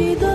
cuidou.